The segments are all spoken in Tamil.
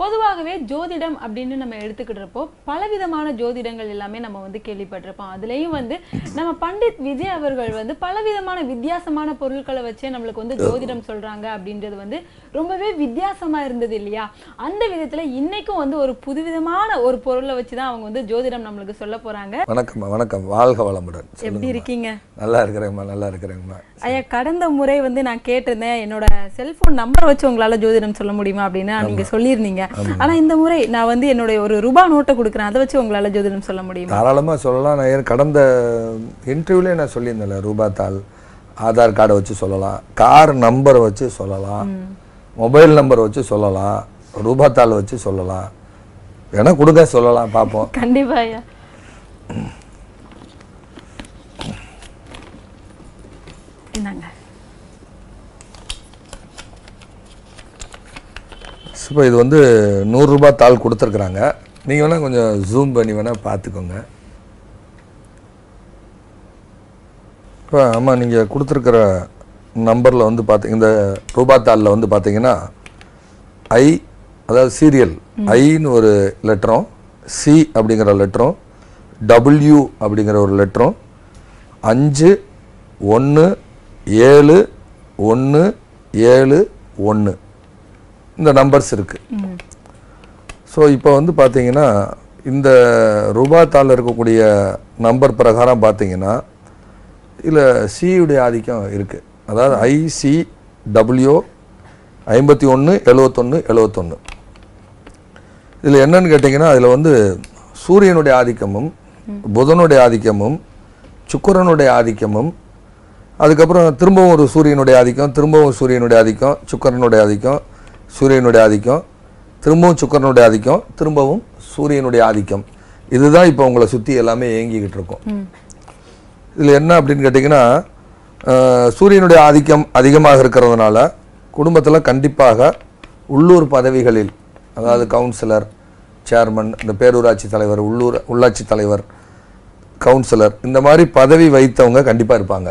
பொதுவாகவே ஜோதிடம் அப்படின்னு நம்ம எடுத்துக்கிட்டப்போ பலவிதமான ஜோதிடங்கள் எல்லாமே நம்ம வந்து கேள்விப்பட்டிருப்போம். அதுலயும் வந்து நம்ம பண்டித் விஜய் அவர்கள் வந்து பலவிதமான வித்தியாசமான பொருட்களை வச்சே நம்மளுக்கு வந்து ஜோதிடம் சொல்றாங்க அப்படின்றது வந்து ரொம்பவே வித்தியாசமா இருந்தது இல்லையா? அந்த விதத்துல இன்னைக்கும் வந்து ஒரு புதுவிதமான ஒரு பொருளை வச்சுதான் அவங்க வந்து ஜோதிடம் நம்மளுக்கு சொல்ல போறாங்க. வணக்கம் வணக்கம். வாழ்க வளமுடன். எப்படி. இருக்கீங்க? நல்லா இருக்கிறேங்கம்மா நல்லா இருக்கிறேங்கம்மா. ஐயா கடந்த முறை வந்து நான் கேட்டிருந்தேன் என்னோட செல்போன் நம்பர் வச்சு உங்களால ஜோதிடம் சொல்ல முடியுமா அப்படின்னு நீங்க சொல்லியிருந்தீங்க. ஆனா இந்த முறை நான் வந்து என்னுடைய ஒரு ரூபா நோட்டை கொடுக்குறேன். அதை வச்சு உங்களால ஜோதிடம் சொல்ல முடியுமா? தாராளமாக சொல்லலாம். நான் கடந்த இன்டர்வியூலே நான் சொல்லியிருந்தேன்ல ரூபா தாள் ஆதார் கார்டை வச்சு சொல்லலாம். கார் நம்பரை வச்சு சொல்லலாம். மொபைல் நம்பர் வச்சு சொல்லலாம். ரூபா தாள் வச்சு சொல்லலாம். வேணா கொடுங்க சொல்லலாம் பார்ப்போம். கண்டிப்பா ஐயா. இப்போ இது வந்து நூறுரூபா தாள் கொடுத்துருக்குறாங்க. நீங்கள் வேணால் கொஞ்சம் ஜூம் பண்ணி வேணால் பார்த்துக்கோங்க. இப்போ ஆமாம் நீங்கள் கொடுத்துருக்குற நம்பரில் வந்து பார்த்தி இந்த ரூபா தாளில் வந்து பார்த்தீங்கன்னா ஐ அதாவது சீரியல் ஐன்னு ஒரு லெட்டரும் சி அப்படிங்கிற லெட்டரும் டபிள்யூ அப்படிங்கிற ஒரு லெட்டரும் அஞ்சு ஒன்று ஏழு ஒன்று ஏழு ஒன்று இந்த நம்பர்ஸ் இருக்குது ஸோ இப்போ வந்து பார்த்தீங்கன்னா இந்த ரூபா தாளில் இருக்கக்கூடிய நம்பர் பிரகாரம் பார்த்தீங்கன்னா இதில் சியுடைய ஆதிக்கம் இருக்குது அதாவது ஐசி டபிள்யூ ஐம்பத்தி ஒன்று எழுவத்தொன்று எழுவத்தொன்று இதில் என்னன்னு கேட்டிங்கன்னா அதில் வந்து சூரியனுடைய ஆதிக்கமும் புதனுடைய ஆதிக்கமும் சுக்கிரனுடைய ஆதிக்கமும் அதுக்கப்புறம் திரும்பவும் ஒரு சூரியனுடைய ஆதிக்கம் திரும்பவும் சூரியனுடைய ஆதிக்கம் சுக்கரனுடைய ஆதிக்கம் சூரியனுடைய ஆதிக்கம் திரும்பவும் சுக்கிரனுடைய ஆதிக்கம் திரும்பவும் சூரியனுடைய ஆதிக்கம். இதுதான் இப்போ உங்களை சுற்றி எல்லாமே இயங்கிக்கிட்டு இருக்கும். இதில் என்ன அப்படின்னு கேட்டிங்கன்னா சூரியனுடைய ஆதிக்கம் அதிகமாக இருக்கிறதுனால குடும்பத்தில் கண்டிப்பாக உள்ளூர் பதவிகளில் அதாவது கவுன்சிலர் சேர்மன் இந்த பேரூராட்சி தலைவர் உள்ளூர் உள்ளாட்சி தலைவர் கவுன்சிலர் இந்த மாதிரி பதவி வைத்தவங்க கண்டிப்பாக இருப்பாங்க.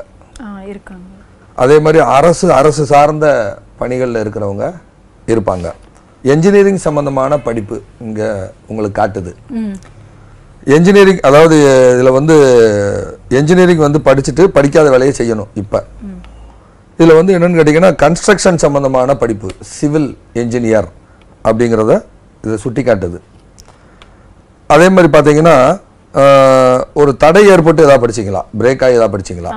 அதே மாதிரி அரசு அரசு சார்ந்த பணிகளில் இருக்கிறவங்க இருப்பாங்க. என்ஜினியரிங் சம்பந்தமான படிப்பு இங்கே உங்களுக்கு காட்டுது. என்ஜினியரிங் அதாவது இதில் வந்து என்ஜினியரிங் வந்து படிச்சுட்டு படிக்காத வேலையை செய்யணும் இப்போ. இதில் வந்து என்னன்னு கேட்டிங்கன்னா கன்ஸ்ட்ரக்ஷன் சம்பந்தமான படிப்பு சிவில் என்ஜினியர் அப்படிங்கிறத இதை சுட்டி காட்டுது. அதே மாதிரி பார்த்தீங்கன்னா ஒரு தடை ஏற்பட்டு எதாவது படிச்சீங்களா? பிரேக் ஆகி எதாவது படிச்சீங்களா?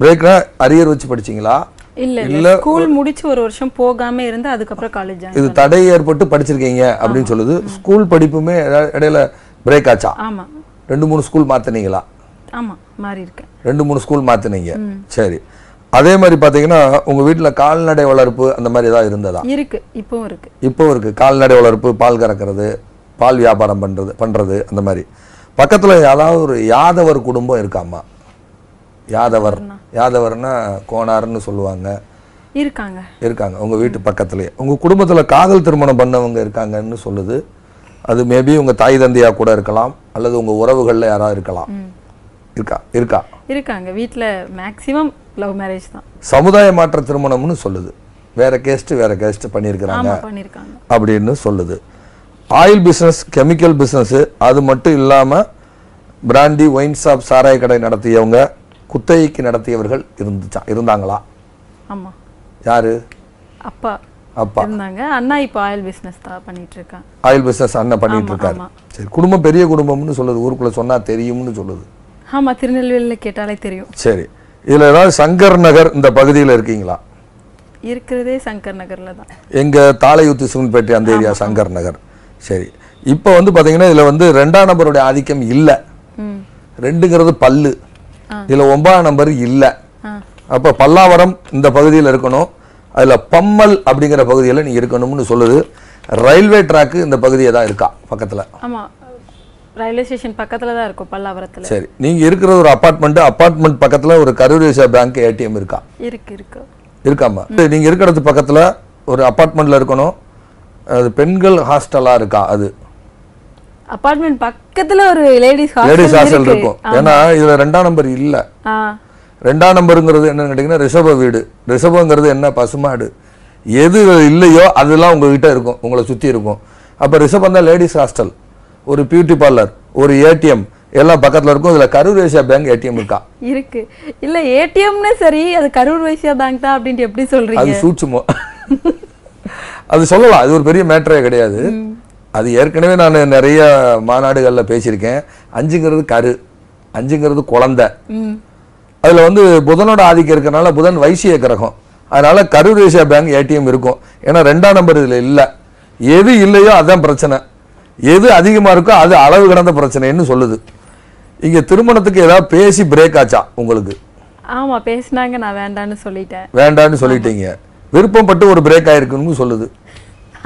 பிரேக்னா அரியர் வச்சு படிச்சீங்களா? இல்ல இல்ல, ஸ்கூல் முடிச்சு ஒரு வருஷம் போகாம இருந்து அதுக்கப்புறம் காலேஜ் இது தடை ஏற்பட்டு படிச்சிருக்கீங்க அப்படின்னு சொல்லுது. ஸ்கூல் படிப்புமே இட- இடையில பிரேக் ஆச்சா? ஆமா. ரெண்டு மூணு ஸ்கூல் மாத்துனீங்களா? ஆமா மாறி இருக்கேன் ரெண்டு மூணு ஸ்கூல் மாத்துனீங்க. சரி. அதே மாதிரி பார்த்தீங்கன்னா உங்க வீட்ல கால்நடை வளர்ப்பு அந்த மாதிரி ஏதாவது இருந்ததா? இருக்கு இப்பவும் இருக்கு. இப்போ இருக்கு. கால்நடை வளர்ப்பு பால் கறக்கிறது பால் வியாபாரம் பண்றது பண்றது அந்த மாதிரி. பக்கத்துல யாராவது ஒரு யாதவர் குடும்பம் இருக்காமா யாதவர். யாதவர்னா கோனார்னு சொல்லுவாங்க. இருக்காங்க. இருக்காங்க. உங்க வீட்டு பக்கத்துலயே உங்க குடும்பத்துல காதல் திருமணம் பண்ணவங்க இருக்காங்கன்னு சொல்லுது. அது மேபி உங்க தாய் தந்தையா கூட இருக்கலாம். அல்லது உங்க உறவுகள்ல யாராவது இருக்கலாம். இருக்கா? இருக்கா? இருக்காங்க. வீட்ல மேக்ஸிமம் லவ் மேரேஜ் தான். சமுதாய மாற்ற திருமணம்னு சொல்லுது. வேற கேஸ்ட் வேற கேஸ்ட் பண்ணியிருக்கிறாங்க. அப்படின்னு சொல்லுது. ஆயில் பிஸ்னஸ் கெமிக்கல் பிஸ்னஸ் அது மட்டும் இல்லாம பிராண்டி ஒயின் ஷாப் சாராய கடை நடத்தியவங்க குத்தகைக்கு நடத்தியவர்கள் இருந்துச்சா இருந்தாங்களா? ஆமா. யாரு? அப்பா அப்பா. இருந்தாங்க. அண்ணா இப்போ ஆயில் பிசினஸ் தான் பண்ணிட்டு இருக்காங்க ஆயில் பிஸ்னஸ் அண்ணன் பண்ணிட்டு இருக்காரு. சரி குடும்பம் பெரிய குடும்பம்னு சொல்லுது. ஊருக்குள்ள சொன்னா தெரியும்னு சொல்லுது. ஆமா திருநெல்வேலியில கேட்டாலே தெரியும். சரி. இதுல ஏதாவது சங்கர் நகர் இந்த பகுதியில் இருக்கீங்களா? இருக்கிறதே சங்கர் நகர்ல தான். எங்க தாளையூத்து சிவன்பேட்டை அந்த ஏரியா சங்கர் நகர். சரி. இப்போ வந்து பாத்தீங்கன்னா இதுல வந்து ரெண்டாம் நம்பருடைய ஆதிக்கம் இல்லை. ரெண்டுங்கிறது பல்லு. இதுல ஒன்பதாம் நம்பர் இல்லை. அப்போ பல்லாவரம் இந்த பகுதியில் இருக்கணும். அதுல பம்மல் அப்படிங்கிற பகுதியில் நீ இருக்கணும்னு சொல்லுது. ரயில்வே ட்ராக்கு இந்த பகுதியே தான் இருக்கா பக்கத்துல? ஆமா. ரயில்வே ஸ்டேஷன் பக்கத்துல தான் இருக்கும் பல்லாவரத்துல. சரி. நீங்க இருக்கிறது ஒரு அபார்ட்மெண்ட் அபார்ட்மெண்ட் பக்கத்துல ஒரு கரூர் விசா பேங்க் ஏடிஎம் இருக்கா? இருக்கு இருக்கு. இருக்காமா நீங்க இருக்கிறது பக்கத்துல ஒரு அபார்ட்மெண்ட்ல இருக்கணும். அது பெண்கள் ஹாஸ்டலா இருக்கா அது? அபார்ட்மெண்ட் பக்கத்துல ஒரு லேடிஸ் லேடிஸ் ஹாஸ்டல் இருக்கும். ஏன்னா இதுல ரெண்டாம் நம்பர் இல்ல. ரெண்டாம் நம்பருங்கிறது என்னன்னு கேட்டிங்கன்னா ரிஷப வீடு. ரிஷபங்கிறது என்ன? பசுமாடு. எது இல்லையோ அதெல்லாம் உங்ககிட்ட இருக்கும். உங்களை சுற்றி இருக்கும். அப்போ ரிஷப் தான் லேடிஸ் ஹாஸ்டல் ஒரு பியூட்டி பார்லர் ஒரு ஏடிஎம் எல்லாம் பக்கத்தில் இருக்கும். இதில் கரூர் ஏசியா பேங்க் ஏடிஎம் இருக்கா? இருக்கு. இல்ல ஏடிஎம்னு சரி அது கரூர் வைசியா பேங்க் தான் அப்படின்ட்டு எப்படி சொல்றீங்க? அது சூட்சுமோ. அது சொல்லலாம். அது ஒரு பெரிய மேட்டரே கிடையாது. அது ஏற்கனவே நான் நிறைய மாநாடுகளில் பேசியிருக்கேன். அஞ்சுங்கிறது கரு அஞ்சுங்கிறது குழந்தை. அதில் வந்து புதனோட ஆதிக்கம் இருக்கறனால புதன் வைசிய கிரகம். அதனால கரூர் ஏசியா பேங்க் ஏடிஎம் இருக்கும். ஏன்னா ரெண்டாம் நம்பர் இதில் இல்லை. எது இல்லையோ அதான் பிரச்சனை. எது அதிகமாக இருக்கோ அது அளவு கடந்த பிரச்சனைன்னு சொல்லுது. இங்கே திருமணத்துக்கு ஏதாவது பேசி பிரேக் ஆச்சா உங்களுக்கு? ஆமா பேசினாங்க நான் வேண்டான்னு சொல்லிட்டேன். வேண்டான்னு சொல்லிட்டீங்க. விருப்பப்பட்டு ஒரு பிரேக் ஆயிருக்குன்னு சொல்லுது.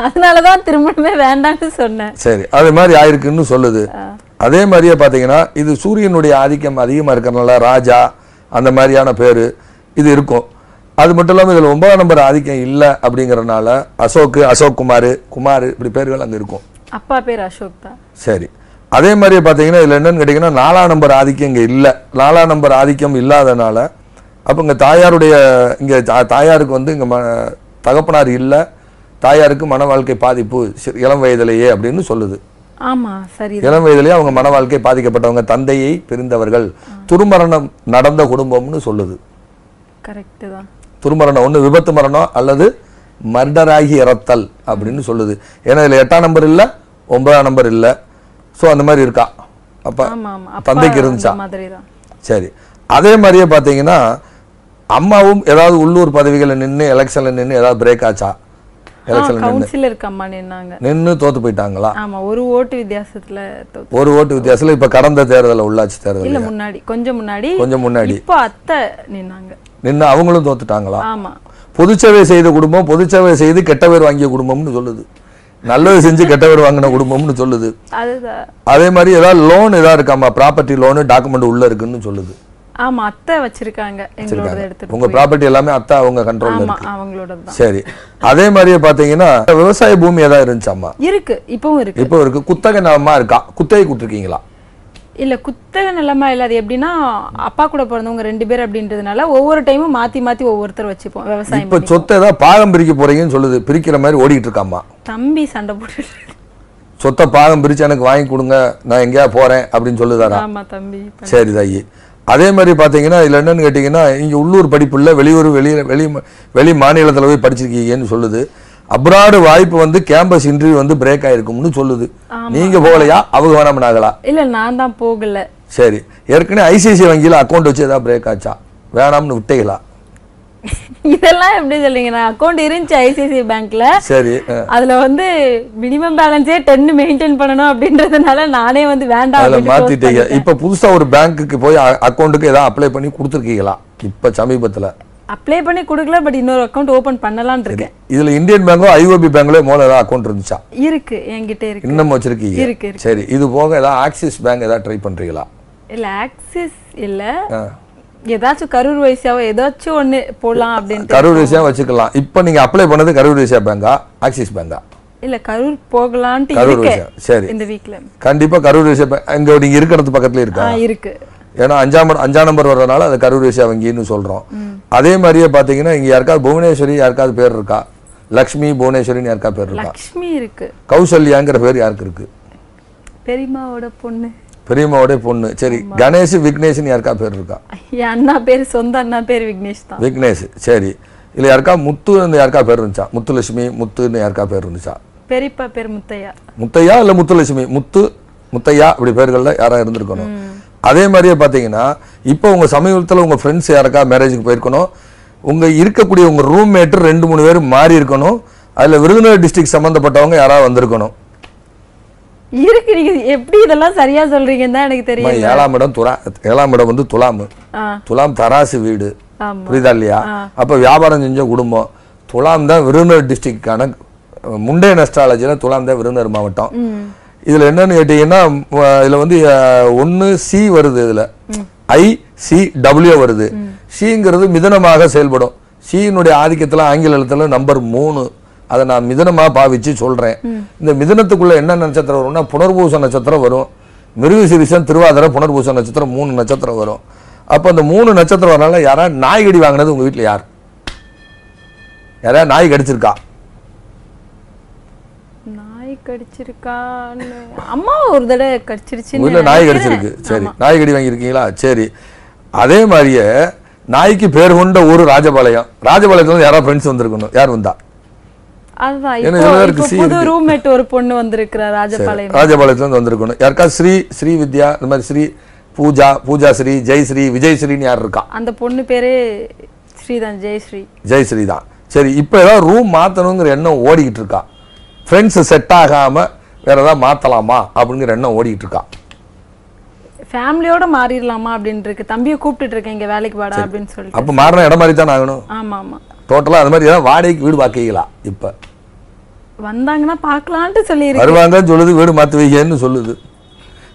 அதனாலதான் திருமணமே வேண்டான்னு சொன்னேன். சரி அது மாதிரி ஆயிருக்குன்னு சொல்லுது. அதே மாதிரியே பார்த்தீங்கன்னா இது சூரியனுடைய ஆதிக்கம் அதிகமாக இருக்கிறனால ராஜா அந்த மாதிரியான பேர் இது இருக்கும். அது மட்டும் இல்லாமல் இதில் ஒன்பதாம் நம்பர் ஆதிக்கம் இல்லை அப்படிங்கறனால அசோக் அசோக் குமார் குமார் இப்படி பேர்கள் அங்கே இருக்கும். அப்பா பேர் அசோக் தான். சரி அதே மாதிரியே பார்த்தீங்கன்னா இதில் என்னன்னு கேட்டிங்கன்னா நாலாம் நம்பர் ஆதிக்கம் இங்கே இல்லை. நாலாம் நம்பர் ஆதிக்கம் இல்லாதனால அப்போ இங்கே தாயாருடைய இங்கே தாயாருக்கு வந்து இங்கே தகப்பனார் இல்லை. தாயாருக்கு மன வாழ்க்கை பாதிப்பு இளம் வயதிலேயே அப்படின்னு சொல்லுது. இளம் வயதிலேயே அவங்க மன வாழ்க்கை பாதிக்கப்பட்டவங்க தந்தையை பிரிந்தவர்கள் துருமரணம் நடந்த குடும்பம்னு சொல்லுது. துருமரணம் ஒன்று விபத்து மரணம் அல்லது மர்டராகி இறத்தல் அப்படின்னு சொல்லுது. ஏன்னா இதில் எட்டாம் நம்பர் இல்லை ஒன்பதாம் நம்பர் இல்லை. ஸோ அந்த மாதிரி இருக்கா? அப்போ தந்தைக்கு இருந்துச்சா? சரி. அதே மாதிரியே பார்த்தீங்கன்னா அம்மாவும் ஏதாவது உள்ளூர் பதவிகளில் நின்று எலெக்ஷனில் நின்று ஏதாவது பிரேக் ஆச்சா? நின்று தோத்து போயிட்டாங்களா? ஆமா ஒரு ஓட்டு வித்தியாசத்துல ஒரு ஓட்டு வித்தியாசத்தில் இப்போ கடந்த தேர்தலில் உள்ளாட்சி தேர்தல் இல்ல முன்னாடி கொஞ்சம் முன்னாடி கொஞ்சம் முன்னாடி. இப்போ அத்தை நின்னாங்க. நின்று அவங்களும் தோத்துட்டாங்களா? ஆமா. பொதுச்சேவை செய்த குடும்பம் பொதுச்சேவை செய்து கெட்ட பேர் வாங்கிய குடும்பம்னு சொல்லுது. நல்லது செஞ்சு கெட்ட பேர் வாங்கின குடும்பம்னு சொல்லுது. அதுதான். அதே மாதிரி ஏதாவது லோன் ஏதாவது இருக்காமா ப்ராப்பர்ட்டி லோனு டாக்குமெண்ட் உள்ள இருக்குன்னு சொல்லுது. ஆமா அத்தை வச்சிருக்காங்க. எங்களோட உங்க ப்ராப்பர்ட்டி எல்லாமே அத்தா அவங்க கண்ட்ரோல்ல இருக்கு. அவங்களோட தான் சரி. அதே மாதிரியே பாத்தீங்கன்னா விவசாய பூமி ஏதாவது இருந்துச்சாமா இருக்கு இப்பவும் இருக்கு. இப்போ இருக்கு. குத்தகை நிலமா இருக்கா? குத்தகை கொடுத்துருக்கீங்களா? இல்ல குத்தகை நிலமா இல்ல அது எப்படின்னா அப்பா கூட பிறந்தவங்க ரெண்டு பேர் அப்படின்றதுனால ஒவ்வொரு டைமும் மாத்தி மாத்தி ஒவ்வொருத்தர் வச்சுப்போம் விவசாயம் இப்ப சொத்தை ஏதாவது பாகம் பிரிக்க போறீங்கன்னு சொல்லுது. பிரிக்கிற மாதிரி ஓடிட்டு இருக்காமா தம்பி சண்டை போட்டு சொத்தை பாகம் பிரிச்சு எனக்கு வாங்கி கொடுங்க. நான் எங்கேயா போறேன் அப்படின்னு சொல்லுதாரா? ஆமா தம்பி. சரி தாயி. அதே மாதிரி பார்த்தீங்கன்னா இதில் என்னன்னு கேட்டிங்கன்னா இங்கே உள்ளூர் படிப்பு இல்லை வெளியூர் வெளி வெளி வெளி மாநிலத்தில் போய் படிச்சிருக்கீங்கன்னு சொல்லுது. அப்ராடு வாய்ப்பு வந்து கேம்பஸ் இன்டர்வியூ வந்து பிரேக் ஆயிருக்கும்னு சொல்லுது. நீங்கள் போகலையா? அவங்க வேணாம்னாங்களா இல்ல நான் தான் போகல. சரி. ஏற்கனவே ஐசிஐசிஐ வங்கியில் அக்கௌண்ட் வச்சு ஏதாவது பிரேக் ஆச்சா? வேணாம்னு விட்டீங்களா? இதெல்லாம் எப்படி சொல்றீங்க? நான் அக்கௌண்ட் இருந்துச்சு ஐசிஐசிஐ பேங்க்ல சரி அதுல வந்து மினிமம் பேலன்ஸே டென் மெயின்டைன் பண்ணணும் அப்படின்றதுனால நானே வந்து வேண்டாம் அதில் பண்ணிட்டேன். இப்போ புதுசாக ஒரு பேங்க்குக்கு போய் அக்கௌண்ட்டுக்கு ஏதாவது அப்ளை பண்ணி கொடுத்துருக்கீங்களா? இப்போ சமீபத்தில். அப்ளை பண்ணி கொடுக்கல பட் இன்னொரு அக்கௌண்ட் ஓபன் பண்ணலாம்னு இருக்கேன். இதில் இந்தியன் பேங்கோ ஐஓபி பேங்க்லயோ முதல்ல ஏதாவது அக்கௌண்ட் இருந்துச்சா? இருக்கு என்கிட்ட இருக்கு. இன்னும் வச்சிருக்கீங்க? இருக்கு. சரி இது போக ஏதாவது ஆக்சிஸ் பேங்க் ஏதாவது ட்ரை பண்றீங்களா? இல்ல ஆக்சிஸ் இல்ல. ஏதாச்சும் கரூர் வயசாவோ ஏதாச்சும் ஒண்ணு போடலாம் அப்படின்ட்டு கரூர் ஏசியா வச்சுக்கலாம். இப்போ நீங்க அப்ளை பண்ணது கரூர் ஏசியா பேங்கா ஆக்சிஸ் பேங்கா இல்ல கரூர் போகலான்ட்டு கரூர் ஏசியா சரி. இந்த வீக்ல கண்டிப்பா கரூர் பேங்க் இங்க நீங்க இருக்கிறது பக்கத்துல இருக்கா? இருக்கு. ஏன்னா அஞ்சாம் அஞ்சாம் நம்பர் வர்றதுனால அது கரூர் ஏசியா வங்கின்னு சொல்றோம். அதே மாதிரியே பாத்தீங்கன்னா இங்க யாருக்காவது புவனேஸ்வரி யாருக்காவது பேர் இருக்கா? லக்ஷ்மி புவனேஸ்வரின்னு யாருக்கா பேர் இருக்கா? லக்ஷ்மி இருக்கு. கௌசல்யாங்கிற பேர் யாருக்கு இருக்கு? பெரியம்மாவோட பொண்ணு. பெரியம்மாவோட பொண்ணு. சரி கணேஷ் விக்னேஷ்னு யாருக்கா பேர் இருக்கா? அண்ணா பேர் சொந்த அண்ணா பேர் விக்னேஷ் தான். விக்னேஷ் சரி. இல்ல யாருக்கா முத்துன்னு யாருக்கா பேர் இருந்துச்சா? முத்துலட்சுமி முத்துன்னு யாருக்கா பேர் இருந்துச்சா? பெரியப்பா பேர் முத்தையா. முத்தையா இல்ல முத்துலட்சுமி? முத்து முத்தையா இப்படி பேர்கள்ல யாரா இருந்திருக்கணும். அதே மாதிரியே பாத்தீங்கன்னா இப்போ உங்க சமீபத்துல உங்க ஃப்ரெண்ட்ஸ் யாருக்கா மேரேஜுக்கு போயிருக்கணும்? உங்க இருக்கக்கூடிய உங்க ரூம்மேட்டு ரெண்டு மூணு பேர் மாறி இருக்கணும். அதுல விருதுநகர் டிஸ்ட்ரிக்ட் சம்பந்தப்பட்டவங்க யாராவது வந்திருக்கணும்? இருக்கு நீங்க எப்படி இதெல்லாம் சரியா சொல்றீங்கன்னு தான் எனக்கு தெரியும் ஏழாம் இடம் துலா ஏழாம் இடம் வந்து துலாம். துலாம் தராசு வீடு. புரியுதா இல்லையா? அப்ப வியாபாரம் செஞ்ச குடும்பம். துலாம் தான் விருதுநகர் டிஸ்ட்ரிக்டான முண்டே நஸ்ட்ராலஜில துலாம் தான் விருதுநகர் மாவட்டம். இதுல என்னன்னு கேட்டீங்கன்னா இதுல வந்து ஒண்ணு சி வருது இதுல. ஐ சி டபிள்யூ வருது. சிங்கிறது மிதனமாக செயல்படும். சியினுடைய ஆதிக்கத்துல ஆங்கில எழுத்துல நம்பர் மூணு. அதை நான் மிதனமா பாவிச்சு சொல்றேன். இந்த மிதனத்துக்குள்ள என்ன நட்சத்திரம் வரும்னா புனர்பூச நட்சத்திரம் வரும். மிருகசிரிசன் திருவாதிரை புனர்பூச நட்சத்திரம் மூணு நட்சத்திரம் வரும். அப்ப அந்த மூணு நட்சத்திரம் வரனால யாரா நாய்கடி வாங்கினது உங்க வீட்ல யார்? யாராவது நாய் கடிச்சிருக்கா? நாய் கடிச்சிருக்கான்னு. அம்மா ஒரு தடவை வீட்டில் நாய். கடிச்சிருக்கு. சரி. நாய் கடி வாங்கியிருக்கீங்களா? சரி. அதே மாதிரியே நாய்க்கு பேர் கொண்ட ஊர் ராஜபாளையம். ராஜபாளையத்துல யாராவது ஃப்ரெண்ட்ஸ் வந்திருக்கணும். யார் வந்தா? ரூம்மேட் ஒரு பொண்ணு வந்திருக்கிறா ராஜபாளையம் ராஜபாளையத்துல இருந்து வந்திருக்கணும். யாருக்காவது ஸ்ரீ ஸ்ரீ வித்யா இந்த மாதிரி ஸ்ரீ பூஜா பூஜா ஸ்ரீ ஜெயஸ்ரீ விஜயஸ்ரீன்னு யார் இருக்கா? அந்த பொண்ணு பேரே ஸ்ரீதான் ஜெயஸ்ரீ ஜெயஸ்ரீ தான். சரி இப்போ ஏதாவது ரூம் மாற்றணுங்கிற எண்ணம் ஓடிக்கிட்டு இருக்கா? ஃப்ரெண்ட்ஸ் செட் ஆகாம வேற ஏதாவது மாற்றலாமா அப்படிங்கிற எண்ணம் ஓடிக்கிட்டு இருக்கா? ஃபேமிலியோட மாறிடலாமா அப்படின்னு இருக்கு. தம்பியை கூப்பிட்டுட்டு இருக்கேன் இங்க வேலைக்கு வாடா அப்படின்னு சொல்லிட்டு. அப்போ மாறின இடம் மாதிரி தான் ஆகணும்? ஆமா ஆமா. டோட்டலாக அது மாதிரி ஏதாவது வாடகைக்கு வீடு பார்க்கீங்களா இப்போ. வந்தாங்கன்னா பார்க்கலான்ட்டு சொல்லியிருக்கு வருவாங்கன்னு சொல்லுது வீடு மாற்று வைக்கன்னு சொல்லுது.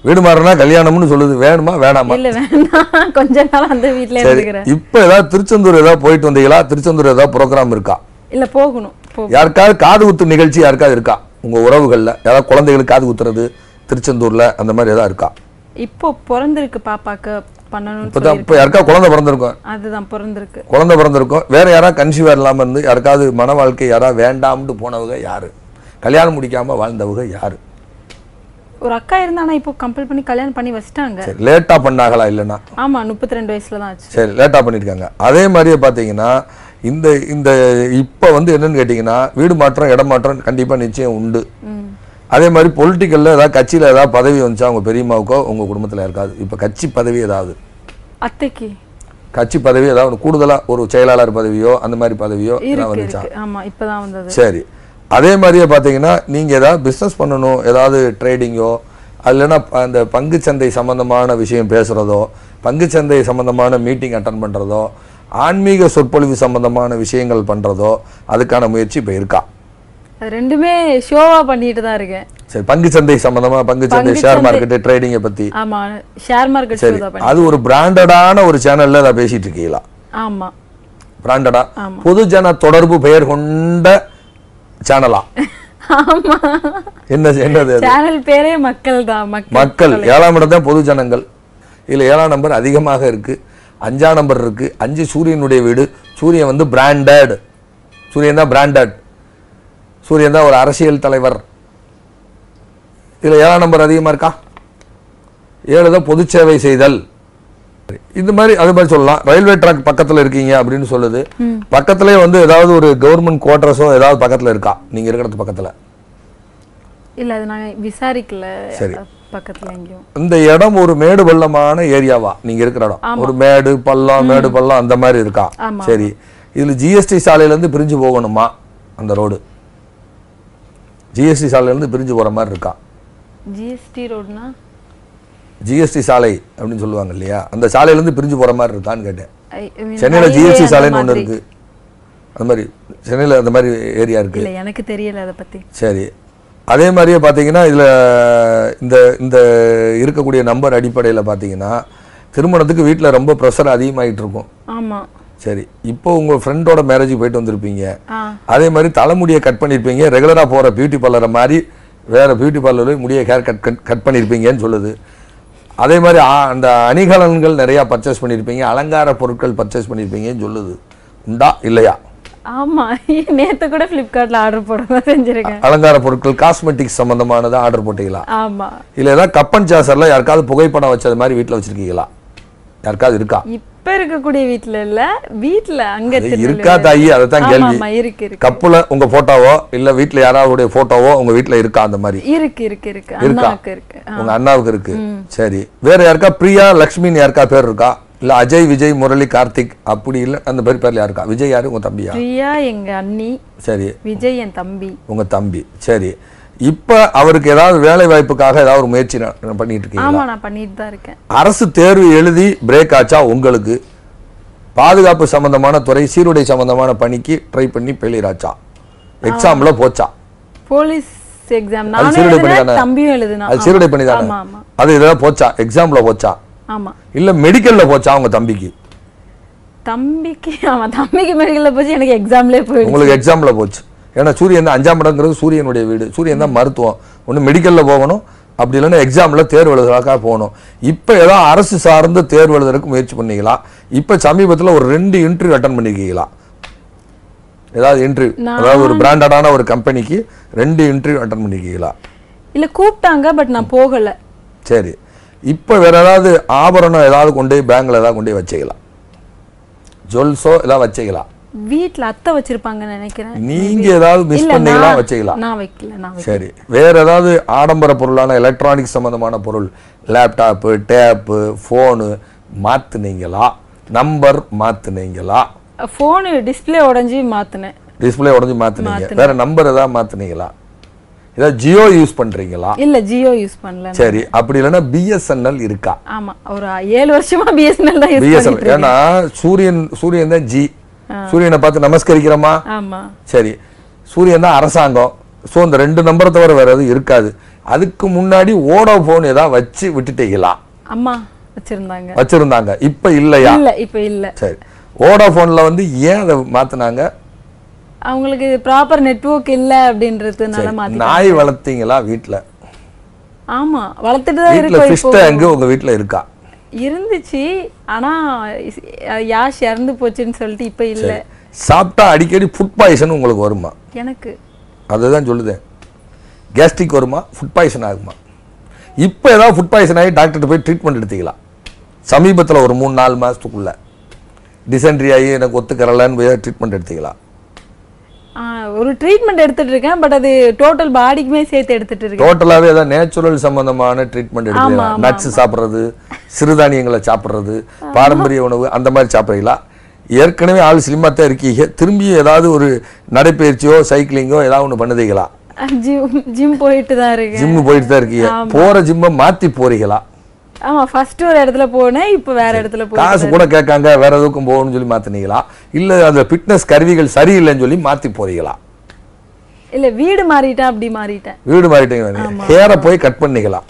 வீடு மாறினா கல்யாணம்னு சொல்லுது. வேணுமா வேணாமா? இல்ல வேண்டாம் கொஞ்ச நாள் அந்த வீட்ல சரி இருந்துக்கிறேன். இப்போ ஏதாவது திருச்செந்தூர் ஏதாவது போயிட்டு வந்தீங்களா? திருச்செந்தூர் ஏதாவது ப்ரோக்ராம் இருக்கா? இல்ல போகணும். யாருக்காவது காது குத்து நிகழ்ச்சி யாருக்காவது இருக்கா? உங்க உறவுகள்ல? யாராவது குழந்தைகளுக்கு காது குத்துறது திருச்செந்தூர்ல அந்த மாதிரி ஏதாவது இருக்கா? இப்போ பிறந்திருக்கு பாப்பாக்கு. பண்ணணும்னு இப்பதான் இப்போ யாருக்காவது குழந்தை பிறந்திருக்கும்? அதுதான் பிறந்திருக்கு. குழந்தை பிறந்திருக்கும். வேற யாராவது கன்சீவ் இல்லாம இருந்து யாருக்காவது மன வாழ்க்கை யாராவது வேண்டாம்னு போனவங்க யாரு? கல்யாணம் முடிக்காம வாழ்ந்தவங்க யாரு? ஒரு அக்கா இருந்தா இப்போ கம்பல் பண்ணி கல்யாணம் பண்ணி வச்சிட்டாங்க. சரி லேட்டா பண்ணாங்களா இல்லைன்னா? ஆமா முப்பத்தி ரெண்டு வயசுல தான் ஆச்சு. சரி லேட்டா பண்ணியிருக்காங்க அதே மாதிரியே பார்த்தீங்கன்னா இந்த இந்த இப்போ வந்து என்னன்னு கேட்டிங்கன்னா வீடு மாற்றம் இடம் மாற்றம் கண்டிப்பாக நிச்சயம் உண்டு. அதே மாதிரி பொலிட்டிக்கலில் ஏதாவது கட்சியில் ஏதாவது பதவி வந்துச்சா உங்கள் பெரியம்மாவுக்கோ உங்கள் குடும்பத்தில் இருக்காது இப்போ கட்சி பதவி ஏதாவது? அத்தைக்கு. கட்சி பதவி ஏதாவது கூடுதலாக ஒரு செயலாளர் பதவியோ அந்த மாதிரி பதவியோ வந்துச்சா? சரி. அதே மாதிரியே பார்த்தீங்கன்னா நீங்கள் ஏதாவது பிஸ்னஸ் பண்ணணும் ஏதாவது ட்ரேடிங்கோ இல்லைன்னா அந்த பங்குச்சந்தை சம்பந்தமான விஷயம் பேசுகிறதோ பங்குச்சந்தை சம்பந்தமான மீட்டிங் அட்டன் பண்ணுறதோ ஆன்மீக சொற்பொழிவு சம்பந்தமான விஷயங்கள் பண்ணுறதோ அதுக்கான முயற்சி இப்போ இருக்கா? ரெண்டுமே ஷோவா பண்ணிட்டு தான் இருக்கேன். சரி பங்குச்சந்தை சம்பந்தமாக பங்குச்சந்தை ஷேர் பங்குச்சந்தை- மார்க்கெட்டு ட்ரேடிங்கை பற்றி ஆமா ஷேர் மார்க்கெட் சரி அது ஒரு பிராண்டடான ஒரு சேனல்ல அதை பேசிட்டு இருக்கீங்களா? ஆமா. பிராண்டடா. பொதுஜன தொடர்பு பெயர் கொண்ட சேனலா ஆமா. என்ன என்னது? சேனல் பேரே மக்கள் தான் மக்கள் மக்கள். ஏழாம் இடம் தான் பொது ஜனங்கள் இதுல ஏழாம் நம்பர் அதிகமாக இருக்கு. அஞ்சாம் நம்பர் இருக்கு. அஞ்சு சூரியனுடைய வீடு. சூரியன் வந்து பிராண்டட் சூரியன் தான் பிராண்டட் சூரியன் தான் ஒரு அரசியல் தலைவர். இதுல ஏழாம் நம்பர் அதிகமா இருக்கா? ஏழு தான் பொது சேவை செய்தல். இந்த மாதிரி அது மாதிரி சொல்லலாம். ரயில்வே ட்ராக் பக்கத்துல இருக்கீங்க அப்படின்னு சொல்லுது. பக்கத்துலயே வந்து ஏதாவது ஒரு கவர்மெண்ட் குவார்டர்ஸோ ஏதாவது பக்கத்துல இருக்கா? நீங்க இருக்கிற இடத்து பக்கத்துல. இல்ல அது நான் விசாரிக்கல. சரி. இந்த இடம் ஒரு மேடு பள்ளமான ஏரியாவா? நீங்க இருக்கிற இடம். ஒரு மேடு பள்ளம் மேடு பள்ளம் அந்த மாதிரி இருக்கா. சரி. இதுல ஜிஎஸ்டி சாலையில இருந்து பிரிஞ்சு போகணுமா? அந்த ரோடு. ஜிஎஸ்டி சாலையில இருந்து பிரிஞ்சு போற மாதிரி இருக்கா ஜிஎஸ்டி ரோடுனா? ஜிஎஸ்டி சாலை அப்படின்னு சொல்லுவாங்க இல்லையா? அந்த சாலையில இருந்து பிரிஞ்சு போற மாதிரி இருக்கான்னு கேட்டேன். சென்னையில ஜிஎஸ்டி சாலைன்னு ஒண்ணு மாதிரி. இருக்கு. அந்த மாதிரி சென்னையில அந்த மாதிரி ஏரியா இருக்கு. இல்ல எனக்கு தெரியல அதை பத்தி. சரி. அதே மாதிரியே பார்த்தீங்கன்னா இதில் இந்த இந்த இருக்கக்கூடிய நம்பர் அடிப்படையில் பார்த்தீங்கன்னா திருமணத்துக்கு வீட்டில் ரொம்ப ப்ரெஷர் அதிகமாகிட்டு இருக்கும். ஆமா. சரி இப்போ உங்கள் ஃப்ரெண்டோட மேரேஜுக்கு போயிட்டு வந்திருப்பீங்க. அதே மாதிரி தலைமுடியை கட் பண்ணியிருப்பீங்க ரெகுலராக போகிற பியூட்டி பார்லரை மாதிரி வேறு பியூட்டி பார்லரில் முடியை ஹேர் கட் கட் கட் பண்ணியிருப்பீங்கன்னு சொல்லுது. அதே மாதிரி அந்த அணிகலன்கள் நிறையா பர்ச்சேஸ் பண்ணியிருப்பீங்க அலங்கார பொருட்கள் பர்ச்சேஸ் பண்ணியிருப்பீங்கன்னு சொல்லுது. உண்டா? இல்லையா? ஆமா. நேத்து கூட பிளிப்கார்ட்ல ஆர்டர் போட செஞ்சிருக்கேன். அலங்கார பொருட்கள் காஸ்மெட்டிக்ஸ் சம்மந்தமானதை ஆர்டர் போட்டீங்களா? ஆமா. இல்ல ஏதாவது கப்பன் சாசர்ல யாருக்காவது புகைப்படம் வச்சது மாதிரி வீட்ல வச்சிருக்கீங்களா? யாருக்காவது இருக்கா? இப்ப இருக்கக்கூடிய வீட்ல இல்ல வீட்ல அங்க இருக்கா தாயி அதை தான் ஆமா, கேள்வி. ஆமா இருக்கு இருக்கு. கப்புல உங்க போட்டோவோ இல்ல வீட்ல யாராவுடைய போட்டோவோ உங்க வீட்ல இருக்கா அந்த மாதிரி? இருக்கு இருக்கு இருக்கு. இருக்கா? உங்க அண்ணாவுக்கு இருக்கு. சரி. வேற யாருக்கா? பிரியா லக்ஷ்மின்னு யாருக்கா பேர் இருக்கா? இல்ல அஜய் விஜய் முரளி கார்த்திக் அப்படி இல்ல அந்த பேர் பேர்ல யாருக்கா? விஜய் யாரு? உங்க தம்பியா? பிரியா எங்க அண்ணி. சரி. விஜய் என் தம்பி. உங்க தம்பி. சரி. இப்ப அவருக்கு ஏதாவது வேலை வாய்ப்புக்காக ஏதாவது ஒரு முயற்சி பண்ணிட்டு நான் பண்ணிட்டு தான் இருக்கேன். அரசு தேர்வு எழுதி பிரேக் ஆச்சா உங்களுக்கு? பாதுகாப்பு சம்பந்தமான துறை சீருடை சம்பந்தமான பணிக்கு ட்ரை பண்ணி ஃபெயிலியர் ஆச்சா? எக்ஸாம்ல போச்சா? போலீஸ் எக்ஸாம் நானும் சீருடை பணி எழுதினேன் தானே தம்பியும் எழுதினான். அது சீருடை பணி தானே அது இதெல்லாம் போச்சா? எக்ஸாம்ல போச்சா? ஆமா. இல்ல மெடிக்கல்ல போச்சா உங்க தம்பிக்கு? தம்பிக்கு ஆமா தம்பிக்கு மெடிக்கல்ல போச்சு எனக்கு எக்ஸாம்லயே போயிடுச்சு. உங்களுக்கு எக்ஸாம்ல போச்சு. ஏன்னா சூரியன் தான் அஞ்சாம் இடங்கிறது சூரியனுடைய வீடு. சூரியன் தான் மருத்துவம். ஒன்று மெடிக்கல்ல போகணும் அப்படி இல்லைன்னா எக்ஸாம்ல தேர்வு எழுதுறதுக்காக போகணும். இப்போ ஏதோ அரசு சார்ந்த தேர்வு எழுதுறதுக்கு முயற்சி பண்ணீங்களா? இப்போ சமீபத்தில் ஒரு ரெண்டு இன்டர்வியூ அட்டன் பண்ணிருக்கீங்களா? ஏதாவது இன்டர்வியூ அதாவது ஒரு பிராண்டடான ஒரு கம்பெனிக்கு ரெண்டு இன்டர்வியூ அட்டன் பண்ணிருக்கீங்களா? இல்ல கூப்பிட்டாங்க பட் நான் போகல. சரி. இப்போ வேற ஏதாவது ஆபரணம் ஏதாவது கொண்டு போய் பேங்க்ல ஏதாவது கொண்டு போய் வச்சுக்கலாம் ஜுவல்ஸோ ஏதாவது வச்சுக்கலாம் வீட்ல அத்தை வச்சிருப்பாங்கன்னு நினைக்கிறேன். நீங்க ஏதாவது மிஸ் பண்ணீங்களா? வச்சுக்கலாம். நான் வைக்கல நான் சரி. வேற ஏதாவது ஆடம்பர பொருளான எலக்ட்ரானிக்ஸ் சம்பந்தமான பொருள் லேப்டாப்பு டேப்பு ஃபோனு மாத்துனீங்களா? நம்பர் மாத்துனீங்களா? ஃபோனு டிஸ்ப்ளே உடைஞ்சு மாத்தினேன். டிஸ்பிளே உடஞ்சி மாத்துனீங்க. வேற நம்பர் ஏதாவது மாத்துனீங்களா? ஏதாவது ஜியோ யூஸ் பண்றீங்களா? இல்ல ஜியோ யூஸ் பண்ணல சரி. அப்படி இல்லைன்னா பிஎஸ்என்எல் இருக்கா? ஆமா ஒரு ஏழு வருஷமா பிஎஸ்என்எல் தான் பிஎஸ்என்எல் ஏன்னா சூரியன் சூரியன் தான் ஜி சூரியனை பார்த்து நமஸ்கரிக்கிறோமா? சரி. சூரியன் தான் அரசாங்கம். ஸோ இந்த ரெண்டு நம்பரை தவிர வேற எதுவும் இருக்காது. அதுக்கு முன்னாடி ஓடோ ஃபோன் ஏதாவது வச்சு விட்டுட்டீங்களா? அம்மா வச்சிருந்தாங்க. வச்சிருந்தாங்க. இப்ப இல்லையா? இல்ல இப்ப இல்ல. சரி. ஓடோ ஃபோன்ல வந்து ஏன் அதை மாத்துனாங்க? அவங்களுக்கு ப்ராப்பர் நெட்வொர்க் இல்ல அப்படின்றதுனால மாத்தி நாய் வளர்த்தீங்களா வீட்ல? ஆமா வளர்த்துட்டு தான் வீட்ல இருக்கோம் ஃபிஷ் இப்போ. டேங்கு உங்க வீட்ல இருக்கா? இருந்துச்சு ஆனா இஸ்- யாஷ் இறந்து போச்சுன்னு சொல்லிட்டு இப்ப இல்ல. சாப்பிட்டா அடிக்கடி ஃபுட் பாய்சன் உங்களுக்கு வருமா? எனக்கு. அதுதான் சொல்லுதேன். கேஸ்ட்ரிக் வருமா? ஃபுட் பாய்சன் ஆகுமா? இப்போ ஏதாவது ஃபுட் பாய்சன் ஆகி டாக்டர்கிட்ட போய் ட்ரீட்மெண்ட் எடுத்தீங்களா சமீபத்தில் ஒரு மூணு நாலு மாதத்துக்குள்ள டிசென்ட்ரி ஆகி எனக்கு ஒத்துக்கறலன்னு போய் ட்ரீட்மெண்ட் எடுத்தீங்களா ஆ, ஒரு ட்ரீட்மெண்ட் எடுத்துட்டு இருக்கேன் பட் அது டோட்டல் பாடிக்குமே சேர்த்து எடுத்துட்டு இருக்கேன் டோட்டலாகவே ஏதாவது நேச்சுரல் சம்பந்தமான ட்ரீட்மெண்ட் எடுத்தீங்களா நட்ஸ் சாப்பிட்றது சிறுதானியங்களை சாப்பிட்றது பாரம்பரிய உணவு அந்த மாதிரி சாப்பிட்றீங்களா? ஏற்கனவே ஆள் சிலிமா தான் இருக்கீங்க. திரும்பி ஏதாவது ஒரு நடைப்பயிற்சியோ சைக்கிளிங்கோ ஏதாவது ஒன்று பண்ணுதீங்களா? ஜிம் ஜிம் போயிட்டு தான் இருக்கேன். ஜிம்மு போயிட்டு தான் இருக்கீங்க போற ஜிம்மை மாத்தி போறீங்களா? ஆமா ஃபர்ஸ்ட் ஒரு இடத்துல போனேன் இப்ப வேற இடத்துல போ காசு கூட கேட்காங்க வேற எதுக்கும் போகணும்னு சொல்லி மாத்தினீங்களா? இல்ல அந்த ஃபிட்னஸ் கருவிகள் சரியில்லைன்னு சொல்லி மாத்தி போறீங்களா? இல்ல வீடு மாறிட்டேன் அப்படி மாறிட்டேன். வீடு மாறிட்டீங்க ஹேரை போய் கட் பண்ணீங்களா?